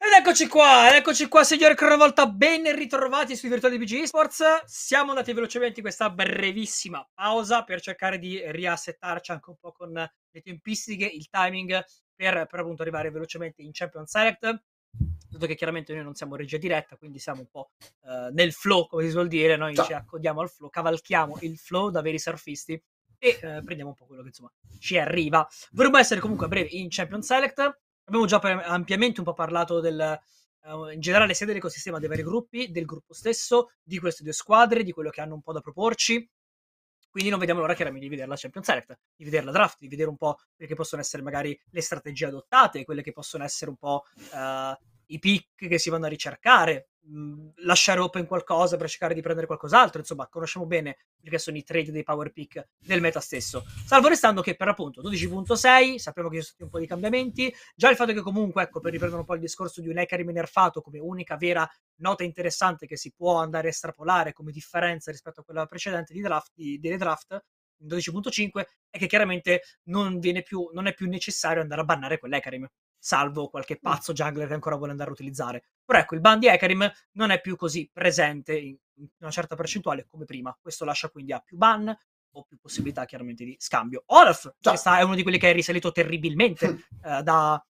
Ed eccoci qua, eccoci qua signori ancora una volta ben ritrovati sui virtuali di BG Esports. Siamo andati velocemente in questa brevissima pausa per cercare di riassettarci anche un po' con le tempistiche, il timing per, per appunto arrivare velocemente in Champions Select. Dato che chiaramente noi non siamo regia diretta, quindi siamo un po' uh, nel flow, come si suol dire, noi Ciao. ci accodiamo al flow, cavalchiamo il flow da veri surfisti e uh, prendiamo un po' quello che insomma ci arriva. Vorremmo essere comunque a breve in Champions Select Abbiamo già ampiamente un po' parlato del, uh, in generale sia dell'ecosistema dei vari gruppi, del gruppo stesso, di queste due squadre, di quello che hanno un po' da proporci. Quindi non vediamo l'ora chiaramente di vedere la Champions Select, di vedere la draft, di vedere un po' quelle che possono essere magari le strategie adottate, quelle che possono essere un po' uh, i pick che si vanno a ricercare, mh, lasciare open qualcosa per cercare di prendere qualcos'altro. Insomma, conosciamo bene che sono i trade dei power pick del meta stesso. Salvo restando che per appunto 12.6 sappiamo che ci sono stati un po' di cambiamenti. Già il fatto che comunque, ecco, per riprendere un po' il discorso di un Ekarim nerfato come unica vera nota interessante che si può andare a estrapolare come differenza rispetto a quella precedente di draft, di, delle draft, 12.5 è che chiaramente non, più, non, è più necessario andare a bannare quell'Ekarim salvo qualche pazzo jungler che ancora vuole andare a utilizzare. Però ecco, il ban di Ekarim non è più così presente in una certa percentuale come prima. Questo lascia quindi a più ban o più possibilità chiaramente di scambio. Olaf, questo è uno di quelli che è risalito terribilmente eh, da,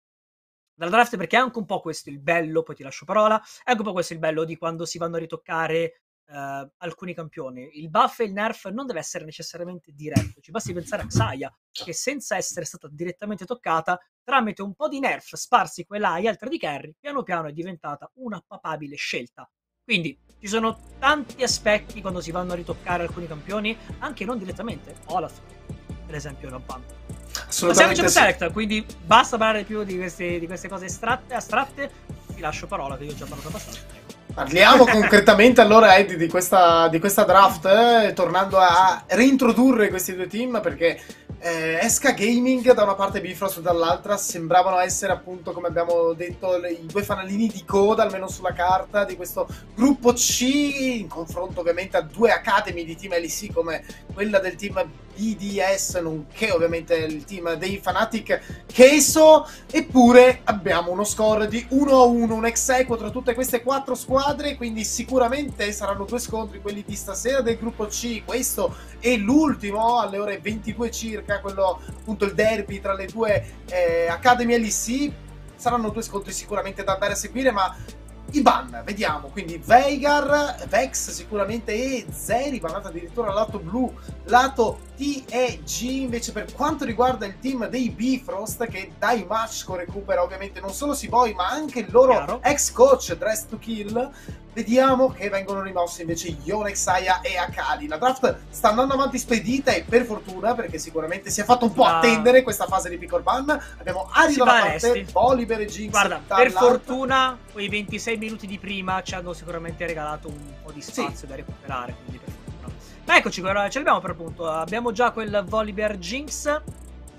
dalla draft perché è anche un po' questo il bello, poi ti lascio parola, è anche un po' questo il bello di quando si vanno a ritoccare uh, alcuni campioni. Il buff e il nerf non deve essere necessariamente diretto, ci basti pensare a Xayah, che senza essere stata direttamente toccata, tramite un po' di nerf sparsi qua e là e altri di carry, piano piano è diventata una papabile scelta. Quindi ci sono tanti aspetti quando si vanno a ritoccare alcuni campioni, anche non direttamente. Olaf, per esempio, rampante. Ma siamo in select, quindi basta parlare più di queste, di queste cose astratte. Ti lascio parola che io ho già parlato abbastanza. Parliamo concretamente allora Eddie di questa, di questa draft, eh, tornando a reintrodurre questi due team perché eh, Esca Gaming da una parte e Bifrost dall'altra sembravano essere appunto come abbiamo detto le, i due fanalini di coda almeno sulla carta di questo gruppo C in confronto ovviamente a due academy di team LEC come quella del team BDS nonché ovviamente il team dei Fanatic Queso eppure abbiamo uno score di 1 a 1 un ex equo tra tutte queste quattro squadre. Quindi sicuramente saranno due scontri quelli di stasera del gruppo C questo è l'ultimo alle ore 22 circa quello appunto il derby tra le due eh, Academy LEC saranno due scontri sicuramente da andare a seguire ma i ban, vediamo, quindi Veigar, Vex sicuramente e Zeri, banata addirittura lato blu, lato TEG invece per quanto riguarda il team dei Bifrost che dai match recupera ovviamente non solo Siboy ma anche il loro Chiaro. ex coach Dress to Kill vediamo che vengono rimossi invece Yonex, Aya e Akali la draft sta andando avanti spedita e per fortuna perché sicuramente si è fatto un po' ah. attendere questa fase di pickle ban abbiamo Ari da una parte Oliver e Jinx guarda per fortuna quei 26 minuti di prima ci hanno sicuramente regalato un po' di spazio sì. da recuperare quindi per ma eccoci, ce l'abbiamo per appunto. Abbiamo già quel Volibear Jinx.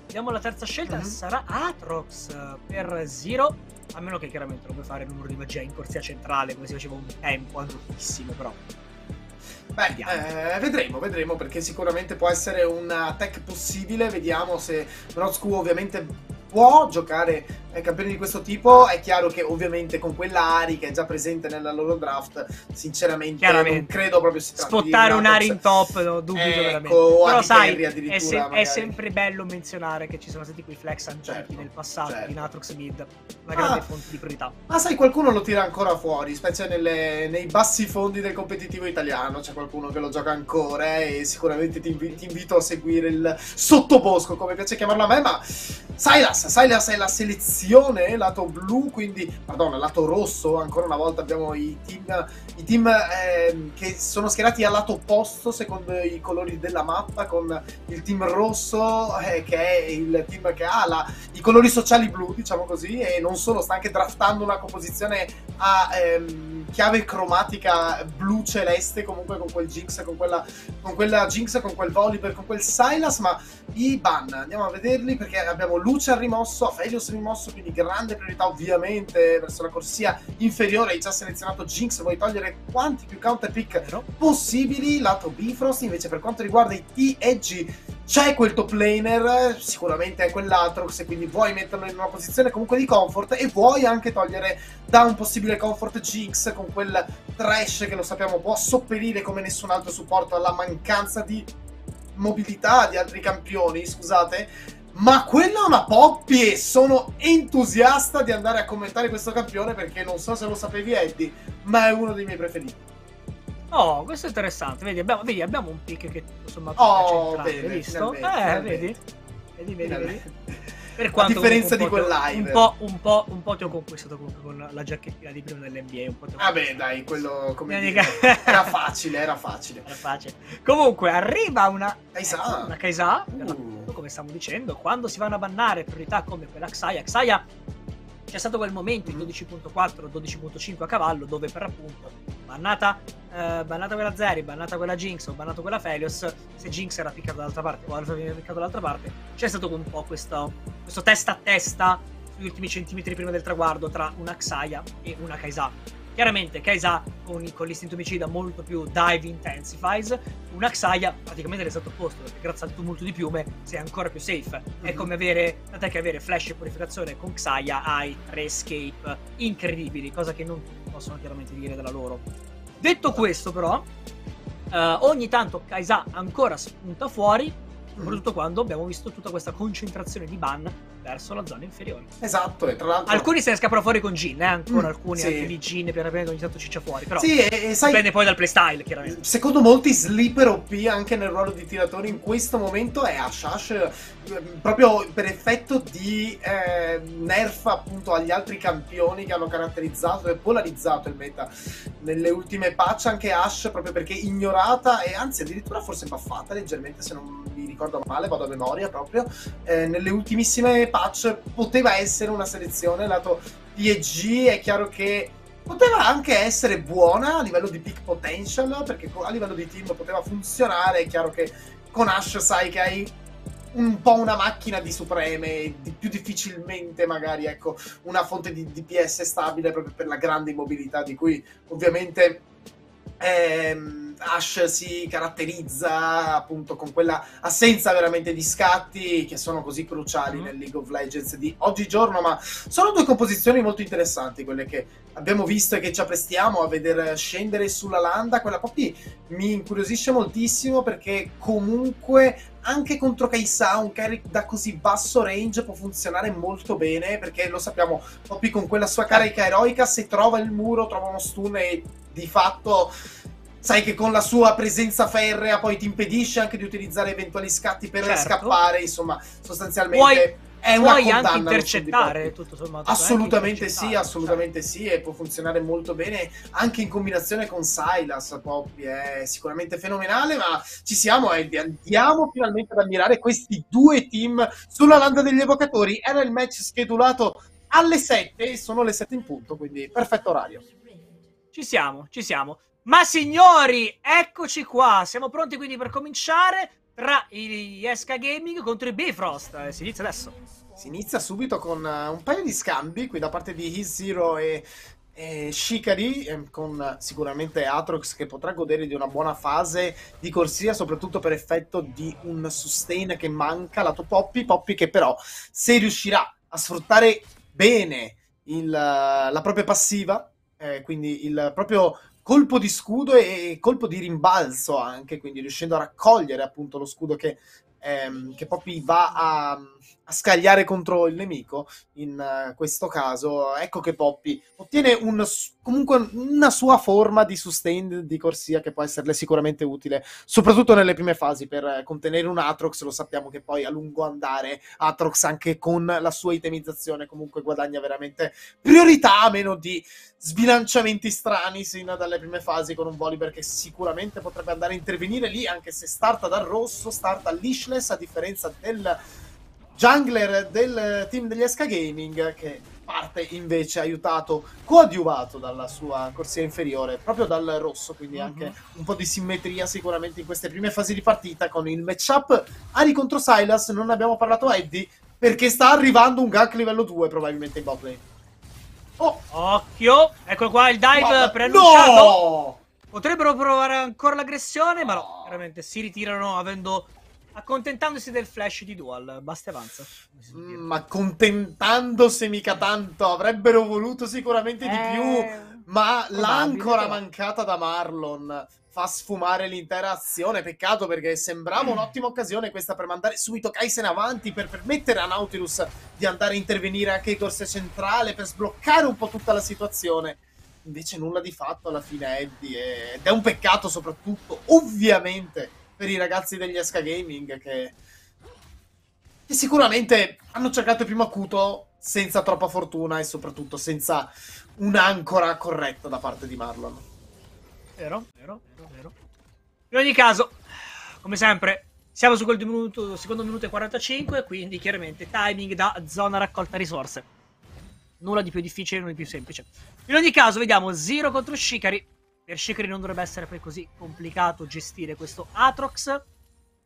Vediamo la terza scelta. Mm-hmm. Sarà Atrox per Zero. A meno che chiaramente lo puoi fare numero di magia in corsia centrale, come si faceva un tempo, altissimo, però. Beh, eh, vedremo, vedremo perché sicuramente può essere un tech possibile. Vediamo se Rotsku ovviamente può giocare campioni di questo tipo. È chiaro che ovviamente con quella Ari che è già presente nella loro draft, sinceramente non credo proprio si tratti Spottare un Ari in top, no, dubito ecco, veramente. Però sai, è, se- è, sempre bello menzionare che ci sono stati quei flex antichi certo, nel passato certo. in Atrox Mid, una grande ah, fonte di priorità. Ma sai, qualcuno lo tira ancora fuori, specie nelle, nei bassi fondi del competitivo italiano, c'è qualcuno che lo gioca ancora eh, e sicuramente ti, inv- ti invito a seguire il sottobosco, come piace chiamarlo a me, ma Silas Silas è la selezione lato blu, quindi, pardon, lato rosso, ancora una volta abbiamo i team, i team eh, che sono schierati al lato opposto secondo i colori della mappa, con il team rosso eh, che è il team che ha la, i colori sociali blu, diciamo così, e non solo, sta anche draftando una composizione a ehm, chiave cromatica blu celeste, comunque con quel Jinx, con quella, con quella Jinx, con quel Volibear, con quel Silas, ma i ban, andiamo a vederli perché abbiamo luce al rimosso, Aphelios rimosso, quindi grande priorità ovviamente verso la corsia inferiore, hai già selezionato Jinx, vuoi togliere quanti più counter pick possibili, lato Bifrost, invece per quanto riguarda i T-Edgy c'è quel top laner, sicuramente è quell'Atrox, quindi vuoi metterlo in una posizione comunque di comfort e vuoi anche togliere da un possibile comfort Jinx con quel trash che lo sappiamo può sopperire come nessun altro supporto alla mancanza di mobilità di altri campioni, scusate. Ma quella è una Poppy e sono entusiasta di andare a commentare questo campione perché non so se lo sapevi Eddie, ma è uno dei miei preferiti. Oh, questo è interessante. Vedi, abbiamo, vedi, abbiamo un pick che sommato oh, bene, visto? Eh, vedi? Vedi, vedi, vedi. Per quanto a differenza di quel live. Un po', un, po', un po' ti ho conquistato comunque con la giacchettina di prima dell'NBA. Un po Vabbè, dai, quello come dire, era facile, era facile. Era facile. Comunque, arriva una Kaisa. Una Kaisa, uh. come stiamo dicendo, quando si vanno a bannare priorità come quella Xayah. Xayah c'è stato quel momento in 12.4, 12.5 a cavallo dove per appunto bannata, eh, bannata quella Zeri, bannata quella Jinx o bannata quella Felios, se Jinx era piccata dall'altra parte o Alpha veniva piccato dall'altra parte, c'è stato un po' questo, questo testa a testa sugli ultimi centimetri prima del traguardo tra una Xayah e una Kaisa Chiaramente Kaisa con, con l'istinto omicida molto più dive intensifies, una Xayah praticamente l'esatto opposto, perché grazie al tumulto di piume sei ancora più safe. Mm-hmm. È mhm. come avere, tant'è che avere flash e purificazione con Xayah hai tre escape incredibili, cosa che non tutti possono chiaramente dire della loro. Detto questo però, uh, ogni tanto Kaisa ancora spunta fuori, soprattutto quando abbiamo visto tutta questa concentrazione di ban verso la zona inferiore. Esatto, e tra l'altro... Alcuni se ne scappano fuori con Gin, eh? ancora mm, alcuni sì. anche di Gin piano piano ogni tanto ciccia fuori, però sì, e, sai, dipende poi dal playstyle chiaramente. Secondo molti sleeper OP anche nel ruolo di tiratore in questo momento è Ash Ash eh, proprio per effetto di eh, nerf appunto agli altri campioni che hanno caratterizzato e polarizzato il meta nelle ultime patch anche Ash proprio perché ignorata e anzi addirittura forse buffata leggermente se non mi ricordo male, vado a memoria proprio eh, nelle ultimissime patch poteva essere una selezione lato PEG, è chiaro che poteva anche essere buona a livello di peak potential, perché a livello di team poteva funzionare, è chiaro che con Ash sai che hai un po' una macchina di supreme, di più difficilmente magari ecco una fonte di DPS stabile proprio per la grande immobilità di cui ovviamente ehm, Ash si caratterizza appunto con quella assenza veramente di scatti che sono così cruciali mm. nel League of Legends di oggigiorno, ma sono due composizioni molto interessanti quelle che abbiamo visto e che ci apprestiamo a vedere scendere sulla landa. Quella Poppy mi incuriosisce moltissimo perché comunque anche contro Kaisa un carry da così basso range può funzionare molto bene perché lo sappiamo, Poppy con quella sua carica eroica se trova il muro trova uno stun e di fatto sai che con la sua presenza ferrea poi ti impedisce anche di utilizzare eventuali scatti per certo. scappare, insomma, sostanzialmente Puoi, è una puoi anche intercettare tutto sommato. Eh, assolutamente sì, assolutamente sì, e può funzionare molto bene anche in combinazione con Silas, Poppy è sicuramente fenomenale, ma ci siamo e andiamo finalmente ad ammirare questi due team sulla landa degli evocatori. Era il match schedulato alle 7 e sono le 7 in punto, quindi perfetto orario. Ci siamo, ci siamo. Ma signori, eccoci qua. Siamo pronti quindi per cominciare tra i Esca Gaming contro i Bifrost. Eh, si inizia adesso. Si inizia subito con uh, un paio di scambi qui da parte di His Zero e, e Shikari, eh, con sicuramente Atrox che potrà godere di una buona fase di corsia, soprattutto per effetto di un sustain che manca lato Poppy. Poppy che però, se riuscirà a sfruttare bene il, la propria passiva, eh, quindi il proprio colpo di scudo e colpo di rimbalzo anche, quindi riuscendo a raccogliere appunto lo scudo che, ehm, che Poppy va a, a, scagliare contro il nemico. In uh, questo caso, ecco che Poppy ottiene un comunque una sua forma di sustain di corsia che può esserle sicuramente utile, soprattutto nelle prime fasi per contenere un Atrox. Lo sappiamo che poi a lungo andare Atrox anche con la sua itemizzazione comunque guadagna veramente priorità a meno di sbilanciamenti strani sin dalle prime fasi con un Volibear che sicuramente potrebbe andare a intervenire lì anche se starta dal rosso, starta leashless a differenza del jungler del team degli Esca Gaming che parte invece aiutato, coadiuvato dalla sua corsia inferiore, proprio dal rosso, quindi mm-hmm. anche un po' di simmetria sicuramente in queste prime fasi di partita con il matchup Ari contro Silas, non ne abbiamo parlato a Eddie, perché sta arrivando un gank livello 2 probabilmente in bot lane. Oh. Occhio, eccolo qua il dive Guarda. preannunciato. No! Potrebbero provare ancora l'aggressione, ma no, veramente si ritirano avendo accontentandosi del flash di Dual, basta e avanza. Mm, ma contentandosi mica tanto, avrebbero voluto sicuramente di più, Eh, ma probabile, l'ancora mancata da Marlon fa sfumare l'intera azione, peccato perché sembrava un'ottima occasione questa per mandare subito Kaisen avanti, per permettere a Nautilus di andare a intervenire anche in corsia centrale, per sbloccare un po' tutta la situazione. Invece nulla di fatto alla fine Eddie ed è un peccato soprattutto, ovviamente, per i ragazzi degli SK Gaming che, che sicuramente hanno cercato il primo acuto senza troppa fortuna e soprattutto senza un'ancora corretta da parte di Marlon. Vero, vero, vero, vero. In ogni caso, come sempre, siamo su quel minuto- secondo minuto e 45, quindi chiaramente timing da zona raccolta risorse. Nulla di più difficile, nulla di più semplice. In ogni caso, vediamo Zero contro Shikari. Per Shikari non dovrebbe essere poi così complicato gestire questo Atrox.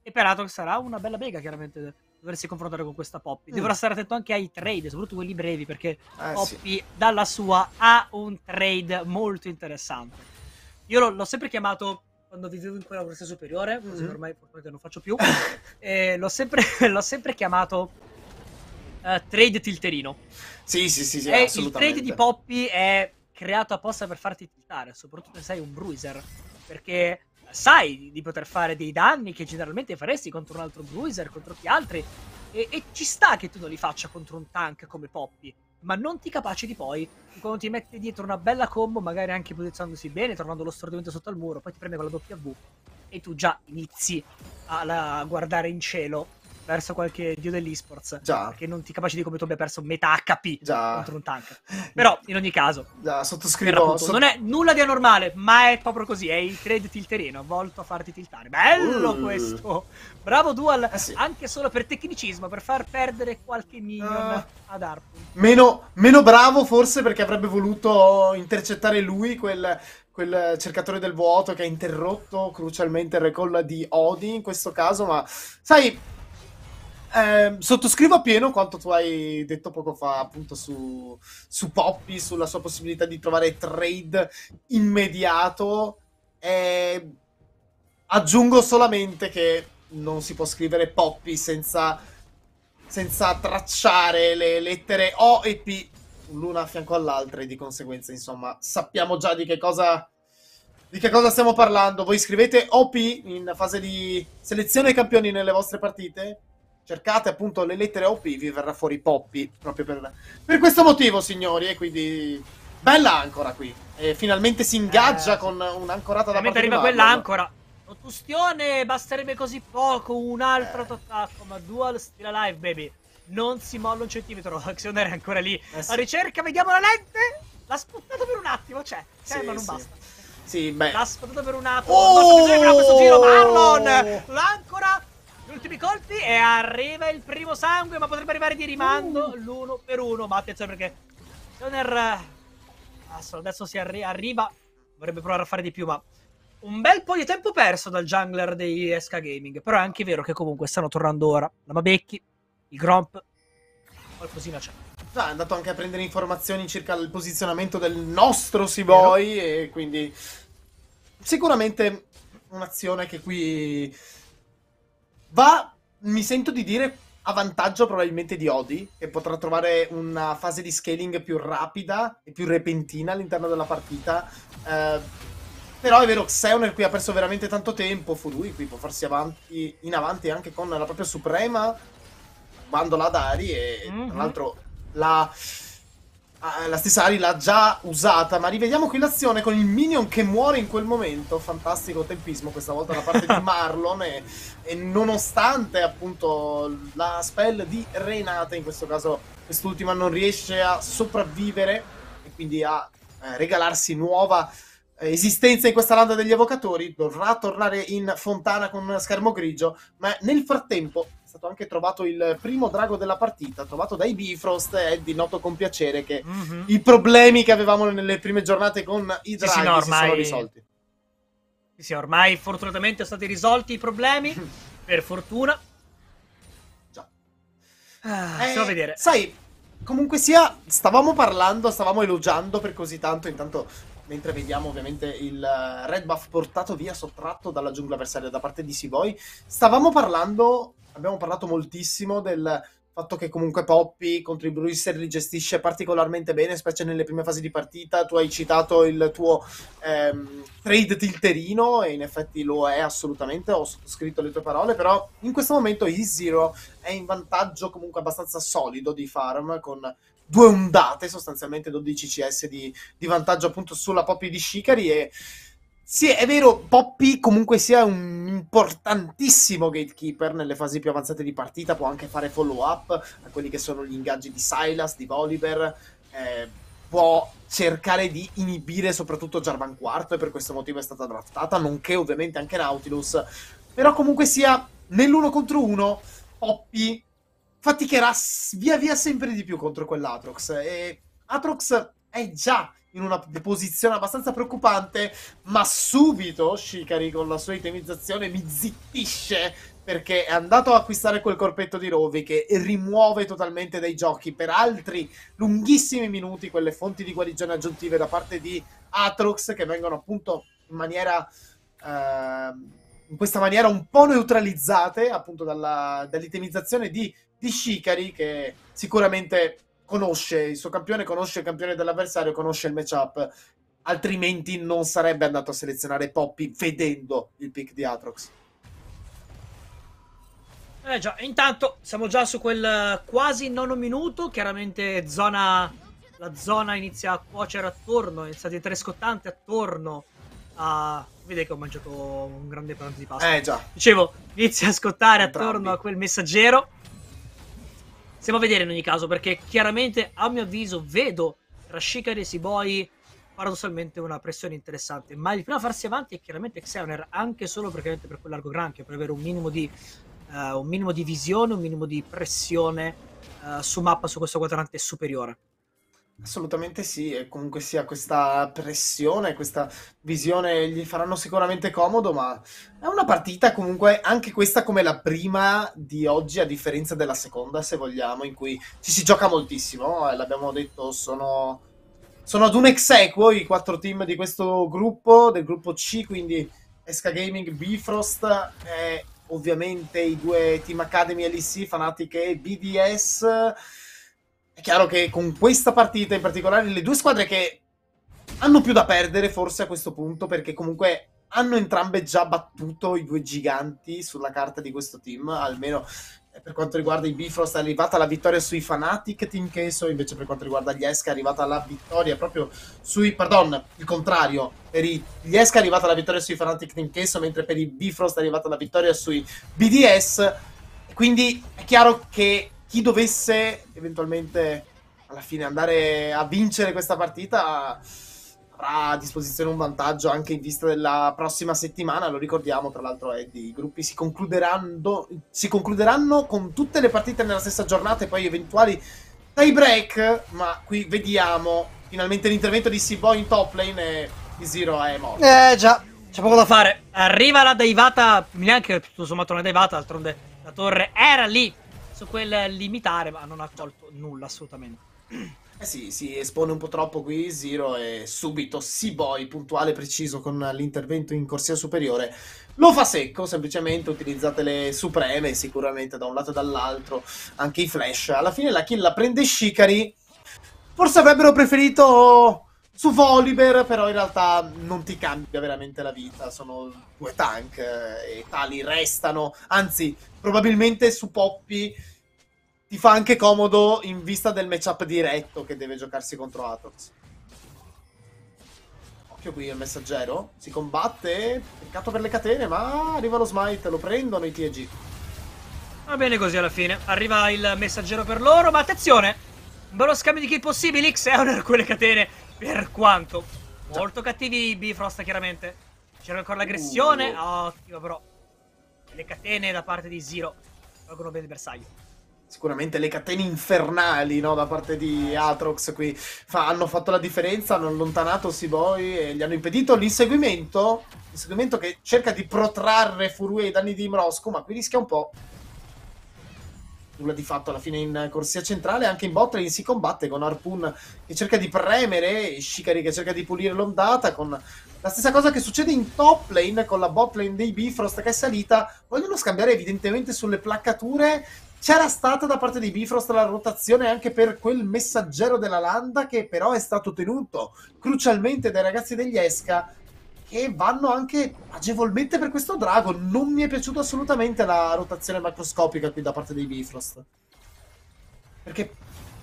E per Atrox sarà una bella bega, chiaramente, doversi confrontare con questa Poppy. Mm. Dovrà stare attento anche ai trade, soprattutto quelli brevi, perché Eh, sì. Poppy dalla sua ha un trade molto interessante. Io l'ho, sempre chiamato quando vivevo in quella corsia superiore, così Mhm. ormai fortunatamente non faccio più. e l'ho sempre, l'ho sempre chiamato eh, trade tilterino. Sì, sì, sì, sì, e il trade di Poppy è creato apposta per farti tiltare, soprattutto se sei un bruiser. Perché sai di poter fare dei danni che generalmente faresti contro un altro bruiser, contro chi altri. E, e ci sta che tu non li faccia contro un tank come Poppy. Ma non ti capaciti poi, quando ti metti dietro una bella combo, magari anche posizionandosi bene, trovando lo stordimento sotto al muro, poi ti prende con la W e tu già inizi a guardare in cielo verso qualche dio dell'esports. Già, Perché non ti capaciti come tu abbia perso metà HP già, contro un tank. Però, in ogni caso, già, sottoscrivo. sott- non è nulla di anormale, ma è proprio così. È il trade tilterino, volto a farti tiltare. Bello Uh. questo! Bravo Dual, Eh sì. anche solo per tecnicismo, per far perdere qualche minion Ah. ad Arpun. Meno, meno bravo forse perché avrebbe voluto intercettare lui, quel, quel cercatore del vuoto che ha interrotto crucialmente il recall di Odi in questo caso, ma sai, ehm, sottoscrivo appieno quanto tu hai detto poco fa appunto su, su Poppy, sulla sua possibilità di trovare trade immediato. E aggiungo solamente che non si può scrivere Poppy senza senza tracciare le lettere O e P l'una a fianco all'altra e di conseguenza insomma sappiamo già di che cosa di che cosa stiamo parlando voi scrivete OP in fase di selezione campioni nelle vostre partite cercate appunto le lettere OP vi verrà fuori Poppy proprio per, per questo motivo signori e quindi bella ancora qui e finalmente si ingaggia Eh, con un'ancorata da parte arriva quell'ancora. Rotustione, basterebbe così poco, un altro Eh. attacco, ma Dual still alive, baby. Non si molla un centimetro, l'azione è ancora lì. Eh sì. La ricerca, vediamo la lente. L'ha sputtato per un attimo, c'è, c'è, Sì, ma non sì. basta. sì beh L'ha sputtato per un attimo. Oh! Non basta questo giro, Marlon. L'ancora. Gli ultimi colpi e arriva il primo sangue, ma potrebbe arrivare di rimando Uh. l'uno per uno. Ma attenzione perché Stoner adesso, adesso si arri- arriva. Vorrebbe provare a fare di più, ma un bel po' di tempo perso dal jungler dei SK Gaming. Però è anche vero che comunque stanno tornando ora. La Mabecchi, il Gromp, qualcosina c'è. Ah, è andato anche a prendere informazioni circa il posizionamento del nostro Seaboy e quindi sicuramente un'azione che qui va, mi sento di dire, a vantaggio probabilmente di Odi, che potrà trovare una fase di scaling più rapida e più repentina all'interno della partita. Eh, però è vero, Xeoner qui ha perso veramente tanto tempo, fu lui qui può farsi avanti, in avanti anche con la propria Suprema, bandola ad Ari e Mhm. tra l'altro la, la stessa Ari l'ha già usata, ma rivediamo qui l'azione con il minion che muore in quel momento, fantastico tempismo questa volta da parte di Marlon e, e nonostante appunto la spell di Renata, in questo caso quest'ultima non riesce a sopravvivere e quindi a eh, regalarsi nuova eh, esistenza in questa landa degli evocatori, dovrà tornare in fontana con schermo grigio, ma nel frattempo stato anche trovato il primo drago della partita, trovato dai Bifrost e è di noto compiacere che i problemi che avevamo nelle prime giornate con i Sì, draghi sì, no, si sono ormai- risolti. Sì, sì, ormai fortunatamente sono stati risolti i problemi. per fortuna. Già. Ah, Eh, a vedere. Sai, comunque sia, stavamo parlando, stavamo elogiando per così tanto, intanto mentre vediamo ovviamente il eh, red buff portato via, sottratto dalla giungla avversaria da parte di Sivoy. Stavamo parlando, abbiamo parlato moltissimo del fatto che comunque Poppy contro i Bruiser li gestisce particolarmente bene, specie nelle prime fasi di partita. Tu hai citato il tuo ehm, trade tilterino e in effetti lo è assolutamente, ho sottoscritto le tue parole, però in questo momento E-Zero è in vantaggio comunque abbastanza solido di farm con due ondate, sostanzialmente 12 CS di, di vantaggio appunto sulla Poppy di Shikari e sì, è vero, Poppy comunque sia un importantissimo gatekeeper nelle fasi più avanzate di partita, può anche fare follow up a quelli che sono gli ingaggi di Silas, di Voliver, eh, può cercare di inibire soprattutto Jarvan IV e per questo motivo è stata draftata, nonché ovviamente anche Nautilus, però comunque sia nell'uno contro uno Poppy faticherà via via sempre di più contro quell'Atrox. E Atrox è già in una posizione abbastanza preoccupante, ma subito Shikari con la sua itemizzazione mi zittisce perché è andato a acquistare quel corpetto di Rovi che rimuove totalmente dai giochi per altri lunghissimi minuti quelle fonti di guarigione aggiuntive da parte di Atrox che vengono appunto in maniera uh, in questa maniera un po' neutralizzate appunto dalla, dall'itemizzazione di, di Shikari che sicuramente conosce il suo campione, conosce il campione dell'avversario, conosce il matchup, altrimenti non sarebbe andato a selezionare Poppy vedendo il pick di Atrox. Eh già, intanto siamo già su quel quasi nono minuto, chiaramente zona, la zona inizia a cuocere attorno, inizia a diventare scottante attorno a... Vedete che ho mangiato un grande pranzo di pasta. Eh già. Dicevo, inizia a scottare Entrambi. attorno a quel messaggero Stiamo a vedere in ogni caso, perché chiaramente, a mio avviso, vedo tra Shikari e Siboi paradossalmente una pressione interessante. Ma il primo a farsi avanti è chiaramente Xeoner, anche solo perché per quel largo granchio, per avere un minimo di, uh, un minimo di visione, un minimo di pressione uh, su mappa su questo quadrante superiore. Assolutamente sì, e comunque sia questa pressione, questa visione gli faranno sicuramente comodo, ma è una partita comunque anche questa come la prima di oggi, a differenza della seconda, se vogliamo, in cui ci si gioca moltissimo, eh, l'abbiamo detto, sono, sono ad un ex equo i quattro team di questo gruppo, del gruppo C, quindi Esca Gaming, Bifrost e ovviamente i due Team Academy LEC, Fnatic e BDS è chiaro che con questa partita in particolare le due squadre che hanno più da perdere forse a questo punto perché comunque hanno entrambe già battuto i due giganti sulla carta di questo team, almeno eh, per quanto riguarda i Bifrost è arrivata la vittoria sui Fanatic Team Queso, invece per quanto riguarda gli Esca è arrivata la vittoria proprio sui, pardon, il contrario, per gli Esca è arrivata la vittoria sui Fanatic Team Queso, mentre per i Bifrost è arrivata la vittoria sui BDS, quindi è chiaro che chi dovesse eventualmente alla fine andare a vincere questa partita avrà a disposizione un vantaggio anche in vista della prossima settimana. Lo ricordiamo, tra l'altro, Eddie, i gruppi si concluderanno, si concluderanno con tutte le partite nella stessa giornata e poi eventuali tie break. Ma qui vediamo finalmente l'intervento di Seaboy in top lane e di Zero è morto. Eh già, c'è poco da fare. Arriva la Daivata, neanche tutto sommato una Daivata, d'altronde la torre era lì su quel limitare, ma non ha tolto nulla assolutamente. Eh sì, si espone un po' troppo qui Zero e subito Seaboy, puntuale e preciso con l'intervento in corsia superiore, lo fa secco, semplicemente utilizzate le supreme, sicuramente da un lato e dall'altro, anche i flash. Alla fine la kill la prende Shikari, forse avrebbero preferito su Volibear, però in realtà non ti cambia veramente la vita, sono due tank e tali restano, anzi probabilmente su Poppy ti fa anche comodo in vista del matchup diretto che deve giocarsi contro Atox. Occhio qui il messaggero, si combatte, peccato per le catene, ma arriva lo smite, lo prendono i TG. Va bene così alla fine, arriva il messaggero per loro, ma attenzione, un bello scambio di kill possibili, Xeoner quelle catene per quanto molto cattivi i Bifrost, chiaramente. C'era ancora l'aggressione. Uh. Ottimo, però. Le catene da parte di Zero valgono bene il bersaglio. Sicuramente le catene infernali no, da parte di Atrox qui fa, hanno fatto la differenza, hanno allontanato Siboy e gli hanno impedito l'inseguimento. L'inseguimento che cerca di protrarre Furue i danni di Mrosco, ma qui rischia un po'. Nulla di fatto alla fine in corsia centrale, anche in bot lane si combatte con Harpoon che cerca di premere, Shikari che cerca di pulire l'ondata, con la stessa cosa che succede in top lane con la bot lane dei Bifrost che è salita, vogliono scambiare evidentemente sulle placcature, c'era stata da parte di Bifrost la rotazione anche per quel messaggero della landa che però è stato tenuto crucialmente dai ragazzi degli Esca che vanno anche agevolmente per questo drago. Non mi è piaciuta assolutamente la rotazione macroscopica qui da parte dei Bifrost. Perché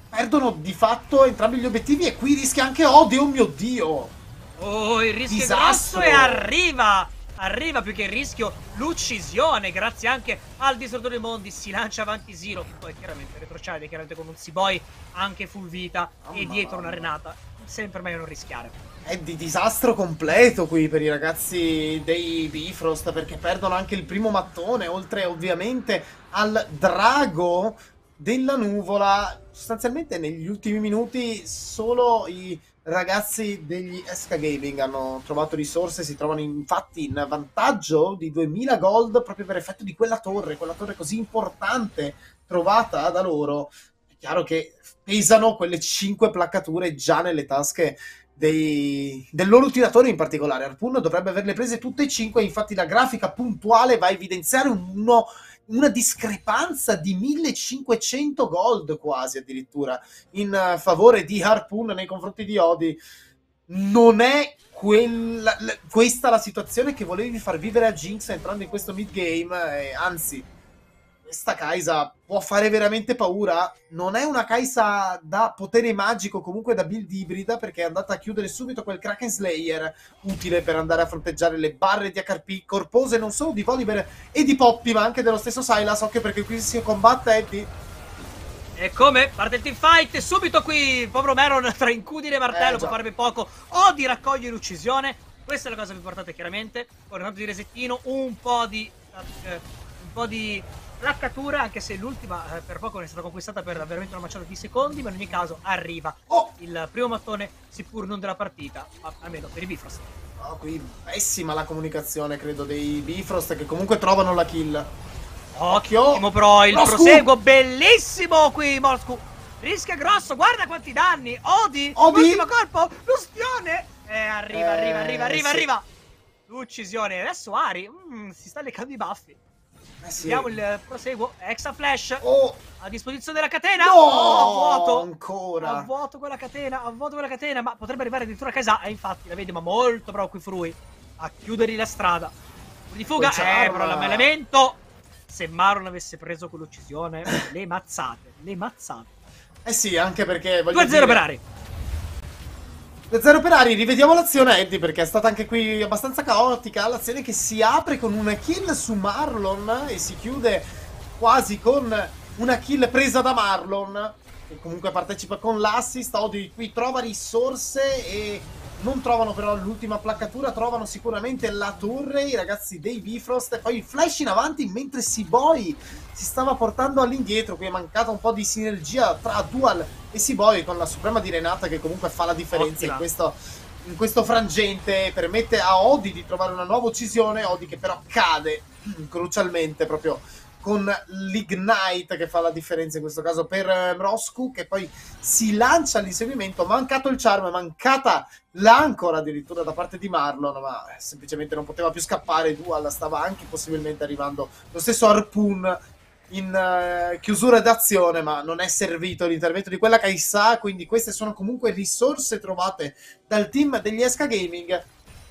perdono di fatto entrambi gli obiettivi e qui rischia anche Odio, oh mio dio! Oh, il rischio Disastro. e arriva! Arriva più che il rischio l'uccisione, grazie anche al distruttore dei mondi, si lancia avanti Zero, che poi chiaramente retrocede, chiaramente con un Seaboy anche full vita oh, e dietro una renata. Sempre meglio non rischiare è di disastro completo qui per i ragazzi dei Bifrost perché perdono anche il primo mattone, oltre ovviamente al drago della nuvola. Sostanzialmente negli ultimi minuti solo i ragazzi degli Esca Gaming hanno trovato risorse, si trovano infatti in vantaggio di 2000 gold proprio per effetto di quella torre, quella torre così importante trovata da loro. È chiaro che pesano quelle 5 placcature già nelle tasche dei, del loro tiratore in particolare. Harpoon dovrebbe averle prese tutte e cinque, infatti la grafica puntuale va a evidenziare uno, una discrepanza di 1500 gold quasi addirittura in favore di Harpoon nei confronti di Odi. Non è quella, questa la situazione che volevi far vivere a Jinx entrando in questo mid game, eh, anzi questa Kaisa può fare veramente paura. Non è una Kaisa da potere magico, comunque da build ibrida, perché è andata a chiudere subito quel Kraken Slayer, utile per andare a fronteggiare le barre di HP corpose non solo di Volibear e di Poppy, ma anche dello stesso Silas. Occhio perché qui si combatte Eddie. E come? Parte il teamfight, subito qui povero Meron tra incudine e martello, eh, può farvi poco, o di raccogliere l'uccisione. Questa è la cosa più importante chiaramente, un tanto di resettino, un po' di... Uh, un po' di Placcatura, anche se l'ultima eh, per poco è stata conquistata per veramente una manciata di secondi, ma in ogni caso arriva oh! il primo mattone, seppur non della partita, ma almeno per i Bifrost. Oh, qui pessima la comunicazione, credo, dei Bifrost che comunque trovano la kill. Occhio! Ottimo però il Moscu! proseguo, bellissimo qui Moscu! Rischia grosso, guarda quanti danni! Odi! Odi! L'ultimo colpo! L'ustione! Eh, arriva, eh, arriva, arriva, arriva, sì. arriva! L'uccisione. Adesso Ari mm, si sta leccando i baffi. Eh sì. Vediamo il proseguo. Exa Flash. Oh. A disposizione della catena. No, oh, a vuoto. Ancora. A vuoto quella catena. A vuoto quella catena. Ma potrebbe arrivare addirittura a casa. E infatti la vedi, ma molto bravo qui Frui. A chiudergli la strada. Di fuga. Eh, però l'ammelamento. Se Maron avesse preso quell'uccisione, le mazzate. Le mazzate. Eh sì, anche perché. 2-0 dire... per Ari. Zero Perari, rivediamo l'azione Eddie perché è stata anche qui abbastanza caotica. L'azione che si apre con una kill su Marlon e si chiude quasi con una kill presa da Marlon. Che comunque partecipa con l'assist. Odi qui trova risorse e non trovano però l'ultima placcatura, trovano sicuramente la torre, i ragazzi dei Bifrost, e poi il flash in avanti mentre Seaboy si stava portando all'indietro, qui è mancata un po' di sinergia tra Dual e Seaboy con la suprema di Renata che comunque fa la differenza in questo, in questo frangente, permette a Odi di trovare una nuova uccisione, Odi che però cade crucialmente proprio con l'Ignite che fa la differenza in questo caso per eh, che poi si lancia all'inseguimento. Mancato il charm, mancata l'ancora addirittura da parte di Marlon ma eh, semplicemente non poteva più scappare. Dual stava anche possibilmente arrivando lo stesso Harpoon in uh, chiusura d'azione ma non è servito l'intervento di quella Kaisa quindi queste sono comunque risorse trovate dal team degli Esca Gaming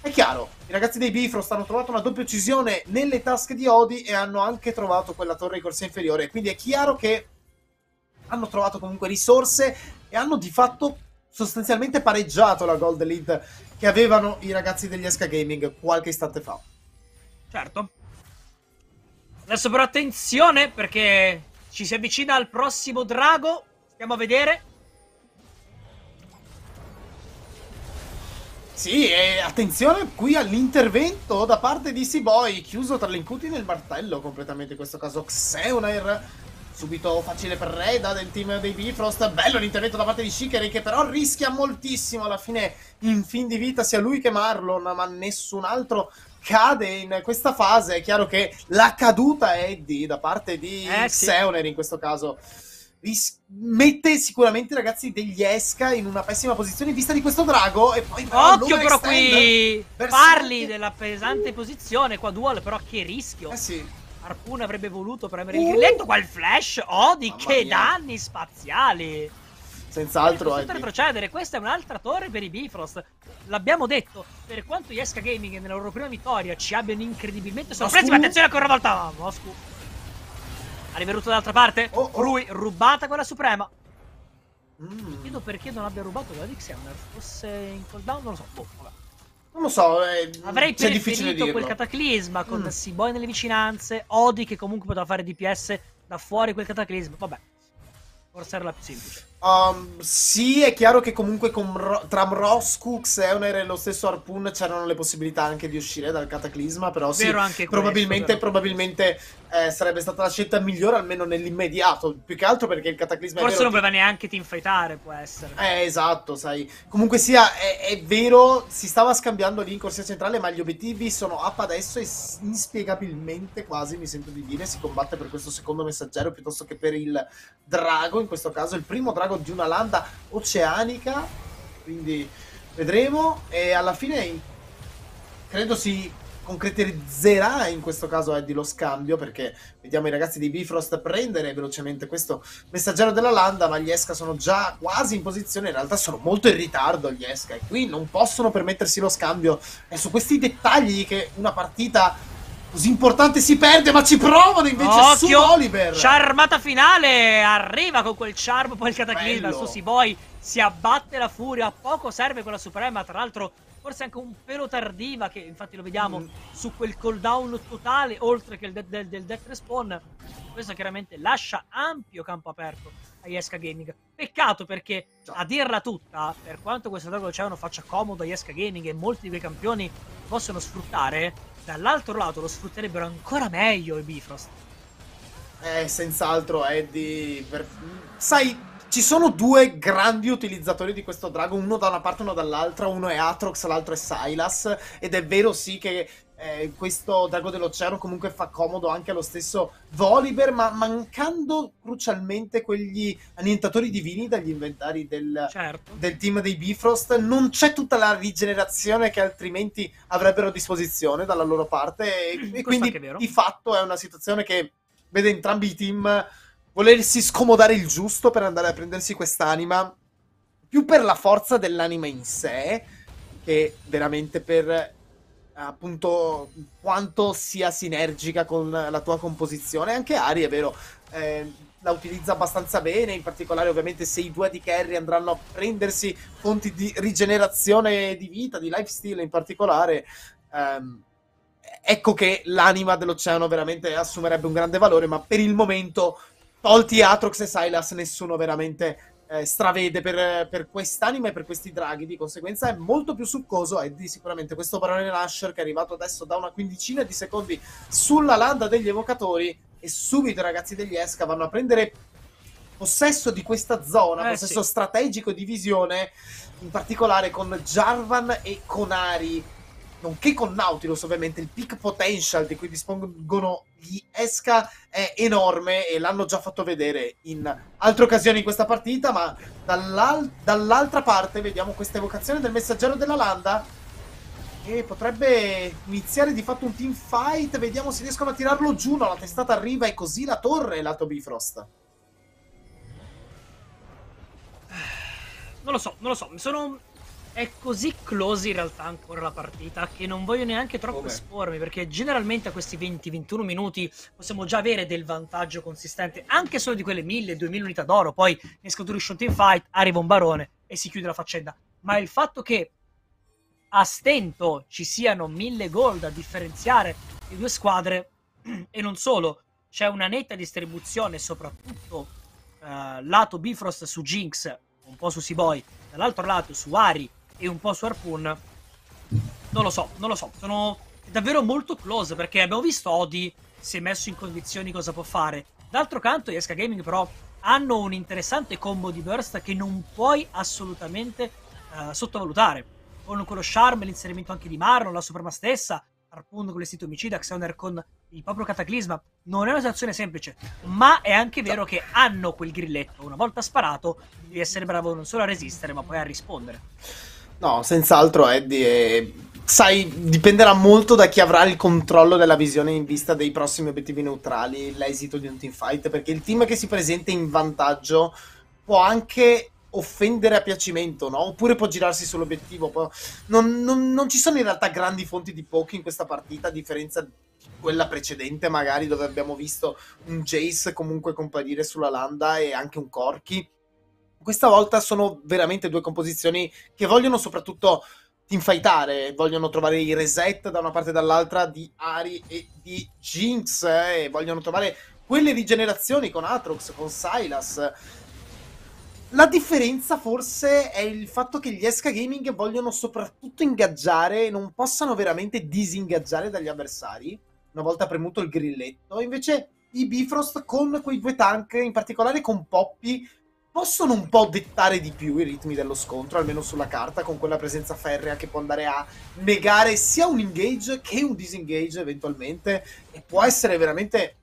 è chiaro, i ragazzi dei Bifrost hanno trovato una doppia uccisione nelle tasche di Odi e hanno anche trovato quella torre di corsia inferiore. Quindi è chiaro che hanno trovato comunque risorse e hanno di fatto sostanzialmente pareggiato la gold lead che avevano i ragazzi degli Esca Gaming qualche istante fa. Certo. Adesso però attenzione perché ci si avvicina al prossimo drago. Stiamo a vedere. Sì, e attenzione qui all'intervento da parte di Seaboy, chiuso tra l'incutine e il martello completamente in questo caso Xeunair. Subito facile per Reda del team dei Bifrost, bello l'intervento da parte di Shikeri che però rischia moltissimo alla fine in fin di vita sia lui che Marlon, ma nessun altro cade in questa fase. È chiaro che la caduta Eddie da parte di Eh, sì. Xeoner in questo caso ris- mette sicuramente ragazzi degli Esca in una pessima posizione in vista di questo drago. E poi però Occhio però qui! Parli della pesante posizione qua dual, però che rischio. Eh sì. Harpoon avrebbe voluto premere Uh. il grilletto, qua il flash, Odi, Mamma che mia. danni spaziali! Senz'altro Posso Eddie. procedere, questa è un'altra torre per i Bifrost. L'abbiamo detto, per quanto gli Esca Gaming nella loro prima vittoria ci abbiano incredibilmente sorpresi, ma attenzione ancora una volta, Moscu. Ha rivenuto dall'altra parte, Oh, oh. lui rubata quella suprema. Mm. Chiedo perché non abbia rubato quella di Xeoner, fosse in cooldown, non lo so. Oh, vabbè. Non lo so, eh, Avrei preferito quel cataclisma con Mm. Seaboy nelle vicinanze, Odi che comunque poteva fare DPS da fuori quel cataclisma. Vabbè, forse era la più semplice. Um, sì, è chiaro che comunque con tra Mrosku, Xeoner e lo stesso Harpoon c'erano le possibilità anche di uscire dal cataclisma, però sì, questo, probabilmente, però. probabilmente eh, sarebbe stata la scelta migliore almeno nell'immediato, più che altro perché il cataclisma Forse non voleva neanche teamfightare, può essere. Eh, esatto, sai. Comunque sia, è, è vero, si stava scambiando lì in corsia centrale, ma gli obiettivi sono up adesso e inspiegabilmente, quasi, mi sento di dire, si combatte per questo secondo messaggero piuttosto che per il drago, in questo caso il primo drago di una landa oceanica, quindi vedremo. E alla fine credo si concretizzerà in questo caso Eddie lo scambio perché vediamo i ragazzi di Bifrost prendere velocemente questo messaggero della landa ma gli Esca sono già quasi in posizione. In realtà sono molto in ritardo gli Esca e qui non possono permettersi lo scambio. È su questi dettagli che una partita così importante si perde ma ci provano invece su Occhio! Oliver Charmata finale! Arriva con quel charm, poi il cataclisma, su Seaboy si abbatte la furia, a poco serve quella suprema, tra l'altro forse anche un pelo tardiva, che infatti lo vediamo Mm. su quel cooldown totale, oltre che il de- del, del death respawn. Questo chiaramente lascia ampio campo aperto a Yeska Gaming. Peccato perché, Già. a dirla tutta, per quanto questo drago dell'oceano faccia comodo a Yeska Gaming e molti di quei campioni possono sfruttare, dall'altro lato lo sfrutterebbero ancora meglio i Bifrost. Eh, senz'altro, Eddie. per- Sai, ci sono due grandi utilizzatori di questo drago, uno da una parte e uno dall'altra, uno è Atrox, l'altro è Silas, ed è vero sì che eh, questo drago dell'oceano comunque fa comodo anche allo stesso Volibear, ma mancando crucialmente quegli annientatori divini dagli inventari del, Certo. del team dei Bifrost non c'è tutta la rigenerazione che altrimenti avrebbero a disposizione dalla loro parte e, e Questo quindi di fatto è una situazione che vede entrambi i team volersi scomodare il giusto per andare a prendersi quest'anima più per la forza dell'anima in sé che veramente per appunto quanto sia sinergica con la tua composizione. Anche Ari è vero eh, la utilizza abbastanza bene, in particolare ovviamente se i due di carry andranno a prendersi fonti di rigenerazione di vita, di lifestyle in particolare, ehm, ecco che l'anima dell'oceano veramente assumerebbe un grande valore, ma per il momento, tolti Atrox e Silas, nessuno veramente eh, stravede per, per quest'anima e per questi draghi, di conseguenza è molto più succoso Eddie sicuramente questo Barone Lasher che è arrivato adesso da una quindicina di secondi sulla landa degli evocatori e subito i ragazzi degli Esca vanno a prendere possesso di questa zona, Eh, possesso sì. strategico di visione, in particolare con Jarvan e con Ari, nonché con Nautilus ovviamente, il peak potential di cui dispongono gli Esca è enorme e l'hanno già fatto vedere in altre occasioni in questa partita, ma dall'al- dall'altra parte vediamo questa evocazione del messaggero della landa e potrebbe iniziare di fatto un team fight. Vediamo se riescono a tirarlo giù. No, la testata arriva e così la torre lato Bifrost. Non lo so, non lo so. Mi sono. È così close in realtà ancora la partita che non voglio neanche troppo Come? espormi perché generalmente a questi 20-21 minuti possiamo già avere del vantaggio consistente anche solo di quelle 1000-2000 unità d'oro. Poi ne scaturisce un team fight, arriva un barone e si chiude la faccenda. Ma il fatto che a stento ci siano 1000 gold a differenziare le due squadre e non solo, c'è una netta distribuzione soprattutto eh, lato Bifrost su Jinx, un po' su Seaboy, dall'altro lato su Ari e un po' su Harpoon. Non lo so, non lo so, sono davvero molto close perché abbiamo visto Odi è messo in condizioni cosa può fare. D'altro canto, Yeska Gaming però hanno un interessante combo di burst che non puoi assolutamente eh, sottovalutare. Con quello Charm, l'inserimento anche di Marlon, la Suprema stessa, Harpoon con l'istinto omicida, Xeoner con il proprio cataclisma. Non è una situazione semplice, ma è anche vero che hanno quel grilletto. Una volta sparato, devi essere bravo non solo a resistere, ma poi a rispondere. No, senz'altro Eddie è... Sai, dipenderà molto da chi avrà il controllo della visione in vista dei prossimi obiettivi neutrali, l'esito di un teamfight, perché il team che si presenta in vantaggio può anche offendere a piacimento, no? Oppure può girarsi sull'obiettivo. Può... Non, non, non, ci sono in realtà grandi fonti di pochi in questa partita, a differenza di quella precedente, magari, dove abbiamo visto un Jace comunque comparire sulla landa e anche un Corky. Questa volta sono veramente due composizioni che vogliono soprattutto teamfightare, vogliono trovare i reset da una parte e dall'altra di Ari e di Jinx, eh, e vogliono trovare quelle rigenerazioni con Atrox, con Silas la differenza forse è il fatto che gli Esca Gaming vogliono soprattutto ingaggiare e non possano veramente disingaggiare dagli avversari una volta premuto il grilletto. Invece i Bifrost con quei due tank, in particolare con Poppy, possono un po' dettare di più i ritmi dello scontro, almeno sulla carta, con quella presenza ferrea che può andare a negare sia un engage che un disengage eventualmente. E può essere veramente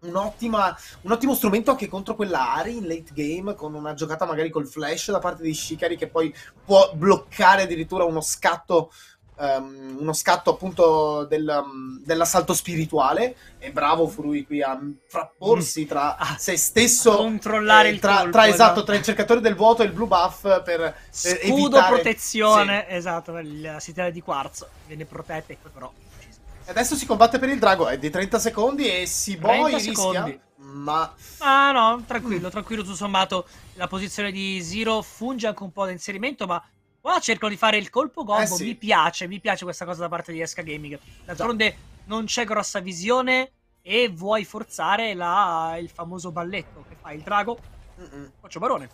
un, ottimo strumento anche contro quella Ari in late game con una giocata magari col flash da parte di Shikari che poi può bloccare addirittura uno scatto um, uno scatto appunto del, um, dell'assalto spirituale e bravo Furui qui a frapporsi tra ah, se stesso controllare eh, il tra, colpo, tra, esatto, tra il cercatore del vuoto e il blue buff per, per scudo evitare... protezione sì. esatto la sitela di quarzo viene protetta e poi però Adesso si combatte per il drago, è di 30 secondi e si poi rischia. Secondi. Ma... Ah no, tranquillo, tranquillo, tutto sommato la posizione di Zero funge anche un po' da inserimento, ma qua cercano di fare il colpo gombo, eh sì. mi piace, mi piace questa cosa da parte di Esca Gaming. D'altronde non c'è grossa visione e vuoi forzare la... il famoso balletto che fa il drago. Mm-mm. Faccio barone.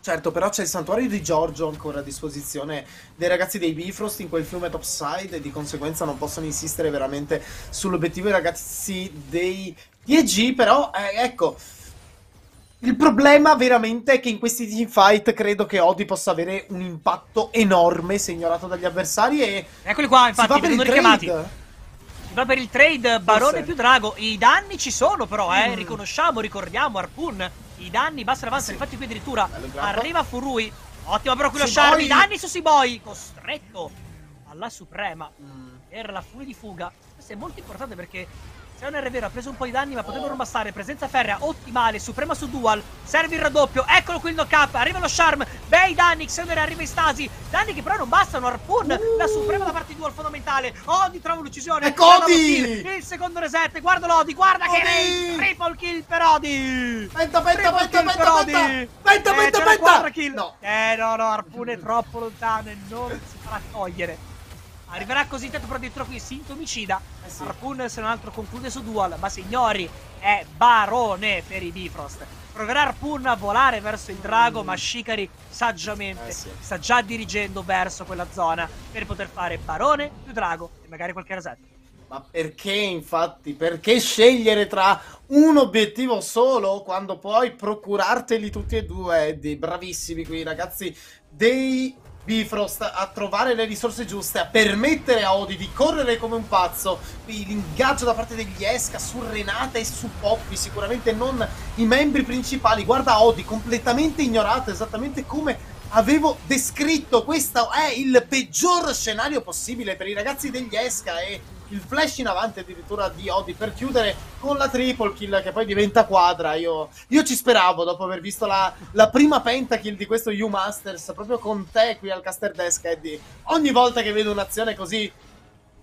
Certo, però c'è il santuario di Giorgio ancora a disposizione dei ragazzi dei Bifrost in quel fiume topside e di conseguenza non possono insistere veramente sull'obiettivo dei ragazzi dei TG, però eh, ecco... Il problema veramente è che in questi teamfight credo che Odi possa avere un impatto enorme se ignorato dagli avversari e... Eccoli qua, infatti, vengono richiamati. Si va per il trade, Barone Forse. più Drago. I danni ci sono però, eh. Mm. Riconosciamo, ricordiamo, Harpoon i danni bastano avanzare. Sì. Infatti, qui addirittura arriva Furui. Ottimo, però qui lo Charm. I danni su Siboi. Costretto alla Suprema mm. per la furia di fuga. Questo è molto importante perché se non è vero, ha preso un po' di danni, ma potrebbero bastare. Presenza ferrea, ottimale, suprema su dual. Serve il raddoppio. Eccolo qui il knock-up. Arriva lo charm. Bei danni. Xeonor arriva in stasi. Danni che però non bastano. Harpoon. Uh. La suprema da parte di dual fondamentale. Odi trova l'uccisione. Ecco Odi. Il secondo reset. Guarda l'Odi. Guarda Odi. che triple kill per Odi. Penta, penta, penta, penta, penta. Penta, penta, penta. kill. No. Eh, no, no. Harpoon è troppo lontano e non si farà togliere. Arriverà così tanto però dietro qui sintomicida. Eh sì. Harpoon se non altro conclude su Dual. Ma signori, è barone per i Bifrost. Proverà Harpoon a volare verso il drago, mm. ma Shikari saggiamente eh sì. sta già dirigendo verso quella zona per poter fare barone più drago e magari qualche reset. Ma perché infatti? Perché scegliere tra un obiettivo solo quando puoi procurarteli tutti e due? Eddie, bravissimi qui ragazzi dei Bifrost a trovare le risorse giuste, a permettere a Odi di correre come un pazzo. Qui l'ingaggio da parte degli Esca su Renata e su Poppy, sicuramente non i membri principali. Guarda Odi, completamente ignorato, esattamente come avevo descritto. Questo è il peggior scenario possibile per i ragazzi degli Esca e il flash in avanti addirittura di Odi per chiudere con la triple kill che poi diventa quadra. Io, io ci speravo dopo aver visto la, la prima pentakill di questo U-Masters proprio con te qui al caster desk, Eddie. Ogni volta che vedo un'azione così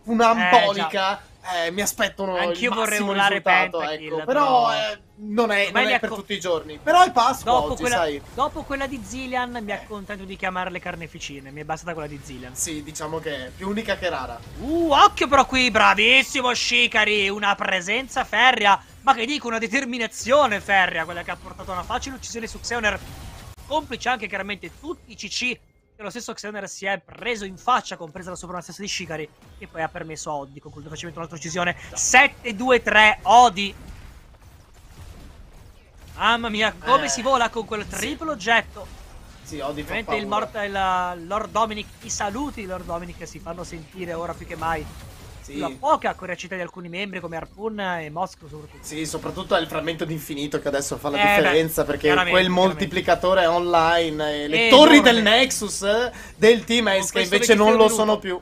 un'ampolica... Eh, eh, mi aspettano Anch'io vorrei volare pentakill, ecco. però, eh, non è, non è per tutti i giorni. Però è Pasqua dopo oggi, quella, sai. Dopo quella di Zillian mi accontento di chiamarle carneficine, mi è bastata quella di Zillian. Sì, diciamo che è più unica che rara. Uh, occhio però qui, bravissimo Shikari, una presenza ferrea, ma che dico, una determinazione ferrea, quella che ha portato a una facile uccisione su Xeoner. Complice anche chiaramente tutti i CC che lo stesso Xener si è preso in faccia, compresa la sopravvivenza di Shikari, e poi ha permesso a Odi di concludere facilmente un'altra uccisione. 7-2-3, Odi. Mamma mia, come eh, si vola con quel triplo sì. oggetto. Sì, Odi Ovviamente il, Mort, il Lord Dominic, i saluti Lord Dominic si fanno sentire ora più che mai. Sì. la poca coracità di alcuni membri come Harpoon e Moscow soprattutto. Sì, soprattutto è il frammento d'infinito che adesso fa la eh, differenza beh, perché quel moltiplicatore online e le torri del Nexus eh, del team Esca invece non lo sono più.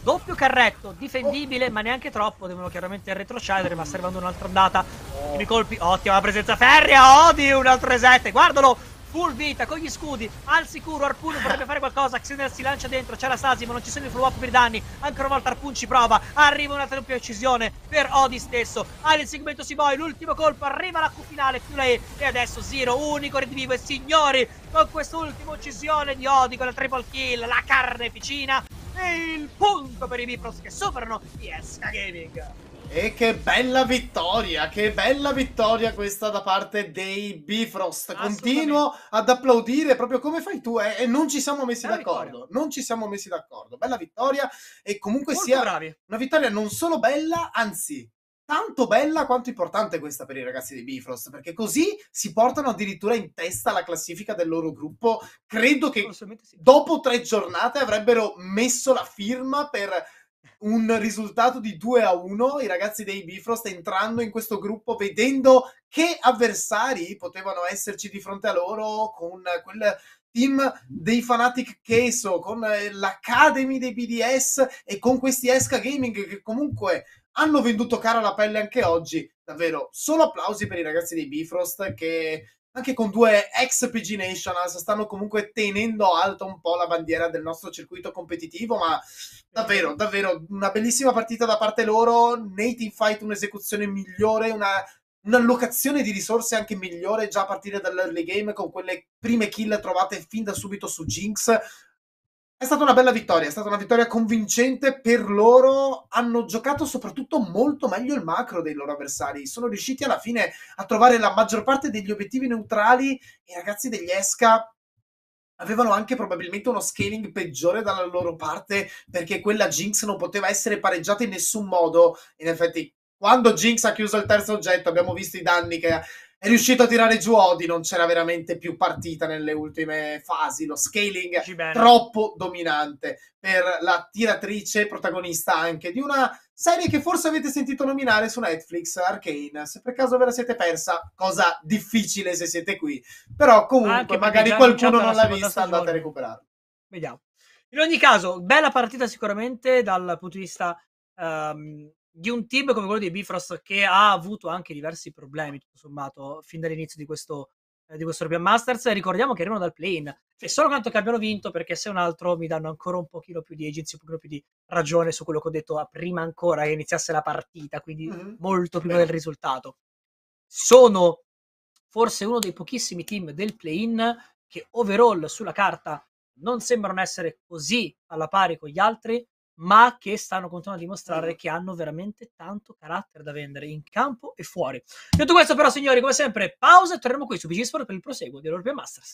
Doppio carretto, difendibile, oh. ma neanche troppo. Devono chiaramente retrocedere, ma servando un'altra ondata. Oh. I colpi, ottima presenza ferrea. Odi un altro reset. Guardalo, full vita con gli scudi al sicuro Arpun vorrebbe fare qualcosa Xener si lancia dentro c'è la Stasi ma non ci sono i follow up per i danni ancora una volta Arpun ci prova arriva una doppia uccisione per Odi stesso ha il segmento si muove l'ultimo colpo arriva la Q finale più lei e adesso Zero unico redivivo e signori con quest'ultima uccisione di Odi con la triple kill la carne vicina e il punto per i Bifrost che superano Esca Gaming e che bella vittoria, che bella vittoria questa da parte dei Bifrost. Continuo ad applaudire proprio come fai tu eh, e non ci siamo messi bella d'accordo. Vittoria. Non ci siamo messi d'accordo. Bella vittoria e comunque Molto sia bravi. una vittoria non solo bella, anzi tanto bella quanto importante questa per i ragazzi di Bifrost, perché così si portano addirittura in testa la classifica del loro gruppo. Credo che sì. dopo tre giornate avrebbero messo la firma per un risultato di 2 a 1, i ragazzi dei Bifrost entrando in questo gruppo, vedendo che avversari potevano esserci di fronte a loro con quel team dei Fanatic Queso, con l'Academy dei BDS e con questi Esca Gaming che comunque hanno venduto cara la pelle anche oggi. Davvero, solo applausi per i ragazzi dei Bifrost che anche con due ex PG Nationals stanno comunque tenendo alta un po' la bandiera del nostro circuito competitivo, ma davvero, davvero una bellissima partita da parte loro, nei teamfight un'esecuzione migliore, una, un'allocazione di risorse anche migliore già a partire dall'early game con quelle prime kill trovate fin da subito su Jinx, è stata una bella vittoria, è stata una vittoria convincente per loro. Hanno giocato soprattutto molto meglio il macro dei loro avversari. Sono riusciti alla fine a trovare la maggior parte degli obiettivi neutrali. I ragazzi degli Esca avevano anche probabilmente uno scaling peggiore dalla loro parte perché quella Jinx non poteva essere pareggiata in nessun modo. In effetti, quando Jinx ha chiuso il terzo oggetto, abbiamo visto i danni che è riuscito a tirare giù Odi, non c'era veramente più partita nelle ultime fasi, lo scaling troppo dominante per la tiratrice protagonista anche di una serie che forse avete sentito nominare su Netflix, Arcane, se per caso ve la siete persa, cosa difficile se siete qui, però comunque magari qualcuno non l'ha vista, andate a recuperarla. Vediamo. In ogni caso, bella partita sicuramente dal punto di vista um, di un team come quello di Bifrost che ha avuto anche diversi problemi, tutto sommato, fin dall'inizio di questo, eh, di questo European Masters. Ricordiamo che erano dal play-in. E solo tanto che abbiano vinto, perché se un altro mi danno ancora un pochino più di agency, un pochino più di ragione su quello che ho detto prima ancora che iniziasse la partita, quindi mm-hmm. molto prima del risultato. Sono forse uno dei pochissimi team del play-in che overall sulla carta non sembrano essere così alla pari con gli altri, ma che stanno continuando a dimostrare che hanno veramente tanto carattere da vendere in campo e fuori. Detto questo, però, signori, come sempre, pausa e torneremo qui su PG Sport per il proseguo di European Masters.